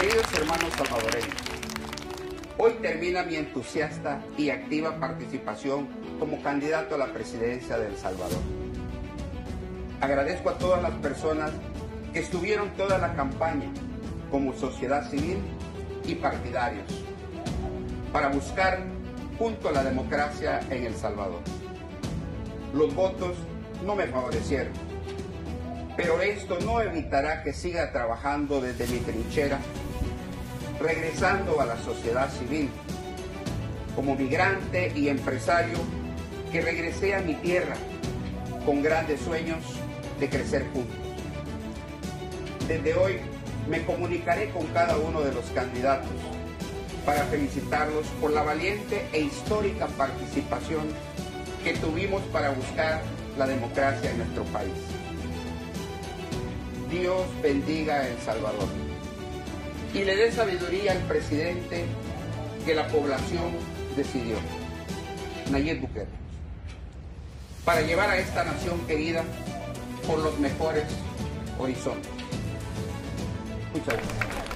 Queridos hermanos salvadoreños, hoy termina mi entusiasta y activa participación como candidato a la presidencia de El Salvador. Agradezco a todas las personas que estuvieron toda la campaña como sociedad civil y partidarios para buscar junto a la democracia en El Salvador. Los votos no me favorecieron, pero esto no evitará que siga trabajando desde mi trinchera, regresando a la sociedad civil, como migrante y empresario que regresé a mi tierra con grandes sueños de crecer juntos. Desde hoy me comunicaré con cada uno de los candidatos para felicitarlos por la valiente e histórica participación que tuvimos para buscar la democracia en nuestro país. Dios bendiga El Salvador y le dé sabiduría al presidente que la población decidió, Nayib Bukele, para llevar a esta nación querida por los mejores horizontes. Muchas gracias.